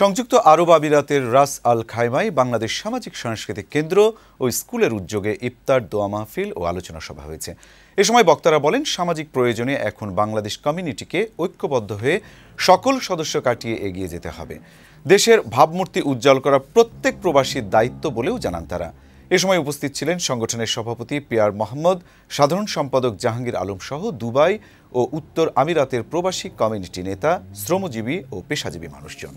সংযুক্ত আরব আমিরাতের রাস আল খাইমাই বাংলাদেশ সামাজিক সাংস্কৃতিক কেন্দ্র ও স্কুলের উদ্যোগে ইফতার, দোয়া মাহফিল ও আলোচনা সভা হয়েছে। এ সময় বক্তারা বলেন, সামাজিক প্রয়োজনে এখন বাংলাদেশ কমিউনিটিকে ঐক্যবদ্ধ হয়ে সকল সদস্য কাটিয়ে এগিয়ে যেতে হবে। দেশের ভাবমূর্তি উজ্জ্বল করা প্রত্যেক প্রবাসীর দায়িত্ব বলেও জানান তারা। এ সময় উপস্থিত ছিলেন সংগঠনের সভাপতি পিয়ার মোহাম্মদ, সাধারণ সম্পাদক জাহাঙ্গীর আলম সহ দুবাই ও উত্তর আমিরাতের প্রবাসী কমিউনিটি নেতা, শ্রমজীবী ও পেশাজীবী মানুষজন।